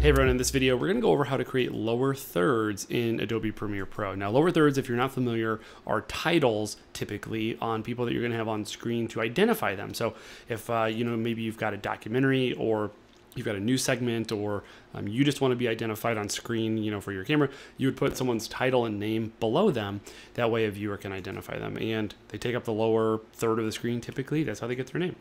Hey everyone, in this video we're going to go over how to create lower thirds in Adobe Premiere Pro. Now lower thirds, if you're not familiar, are titles typically on people that you're going to have on screen to identify them. So if uh, you know maybe you've got a documentary or you've got a new segment or um, you just want to be identified on screen you know for your camera you would put someone's title and name below them. That way a viewer can identify them. And they take up the lower third of the screen typically. That's how they get their name.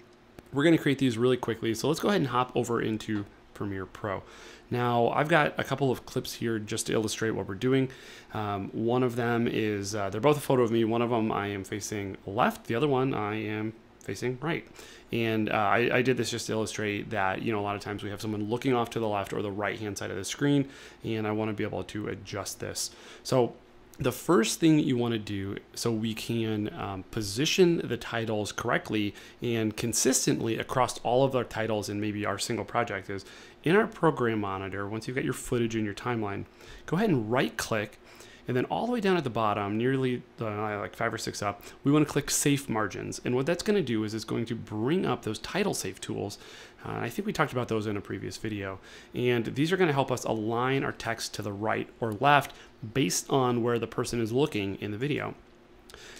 We're going to create these really quickly. So let's go ahead and hop over into Premiere Pro. Now, I've got a couple of clips here just to illustrate what we're doing. Um, one of them is, uh, they're both a photo of me. One of them I am facing left, the other one I am facing right. And uh, I, I, did this just to illustrate that, you know, a lot of times we have someone looking off to the left or the right hand side of the screen, and I want to be able to adjust this. So the first thing that you want to do so we can um, position the titles correctly and consistently across all of our titles and maybe our single project is in our program monitor once you've got your footage in your timeline go ahead and right click and then all the way down at the bottom, nearly uh, like five or six up, we want to click Safe Margins. And what that's going to do is it's going to bring up those title safe tools. Uh, I think we talked about those in a previous video. And these are going to help us align our text to the right or left based on where the person is looking in the video.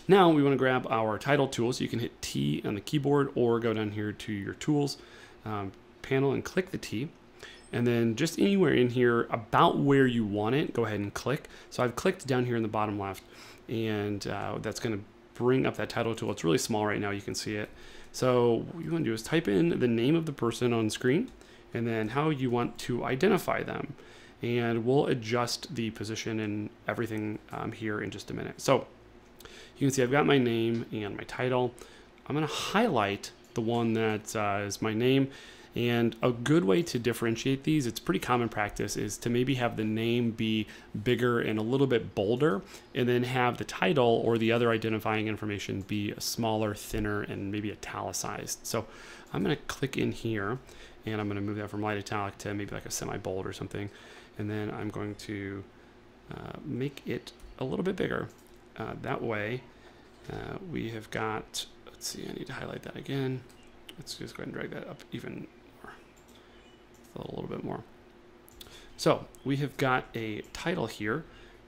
Now we want to grab our title tool. So you can hit T on the keyboard or go down here to your tools um, panel and click the T and then just anywhere in here about where you want it, go ahead and click. So I've clicked down here in the bottom left, and uh, that's going to bring up that title tool. It's really small right now, you can see it. So what you want to do is type in the name of the person on screen, and then how you want to identify them. And we'll adjust the position and everything um, here in just a minute. So you can see I've got my name and my title. I'm going to highlight the one that uh, is my name and a good way to differentiate these, it's pretty common practice, is to maybe have the name be bigger and a little bit bolder, and then have the title or the other identifying information be smaller, thinner, and maybe italicized. So I'm going to click in here, and I'm going to move that from light italic to maybe like a semi-bold or something. And then I'm going to uh, make it a little bit bigger. Uh, that way, uh, we have got, let's see, I need to highlight that again. Let's just go ahead and drag that up even a little bit more. So we have got a title here,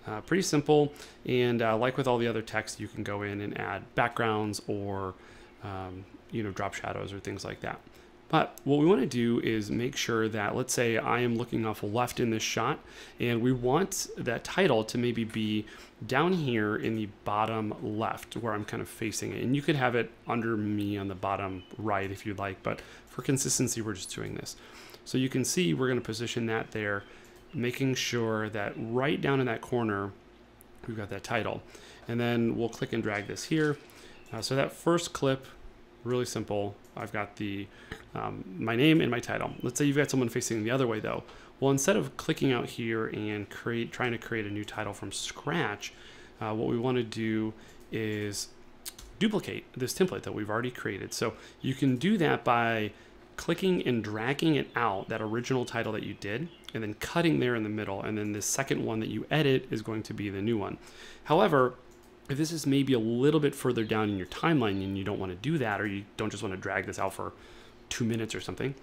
uh, pretty simple. And uh, like with all the other text, you can go in and add backgrounds or, um, you know, drop shadows or things like that. But what we want to do is make sure that, let's say I am looking off left in this shot, and we want that title to maybe be down here in the bottom left where I'm kind of facing it. And you could have it under me on the bottom right if you'd like, but for consistency, we're just doing this. So you can see we're going to position that there, making sure that right down in that corner, we've got that title. And then we'll click and drag this here. Uh, so that first clip, really simple. I've got the um, my name and my title. Let's say you've got someone facing the other way though. Well, instead of clicking out here and create, trying to create a new title from scratch, uh, what we want to do is duplicate this template that we've already created. So you can do that by clicking and dragging it out, that original title that you did, and then cutting there in the middle. And then the second one that you edit is going to be the new one. However, if this is maybe a little bit further down in your timeline and you don't want to do that, or you don't just want to drag this out for two minutes or something,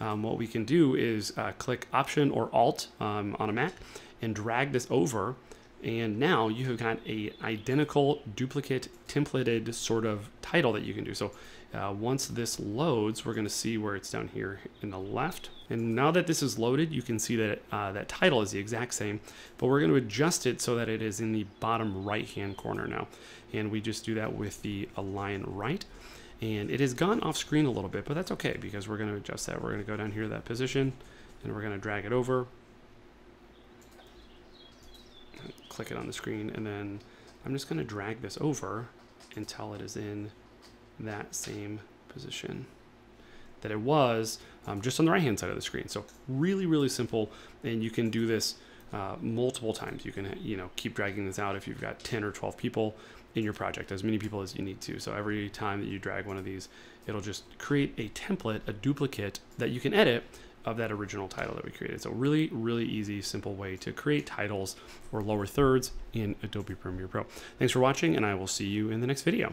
um, what we can do is uh, click Option or Alt um, on a Mac and drag this over. And now you have got a identical duplicate templated sort of title that you can do. So uh, once this loads, we're going to see where it's down here in the left. And now that this is loaded, you can see that uh, that title is the exact same, but we're going to adjust it so that it is in the bottom right-hand corner now. And we just do that with the align right. And it has gone off screen a little bit, but that's okay because we're going to adjust that. We're going to go down here to that position and we're going to drag it over. Click it on the screen and then I'm just going to drag this over until it is in that same position that it was um, just on the right hand side of the screen. So really, really simple. And you can do this uh, multiple times. You can, you know, keep dragging this out if you've got 10 or 12 people in your project, as many people as you need to. So every time that you drag one of these, it'll just create a template, a duplicate that you can edit of that original title that we created. So really, really easy, simple way to create titles or lower thirds in Adobe Premiere Pro. Thanks for watching, and I will see you in the next video.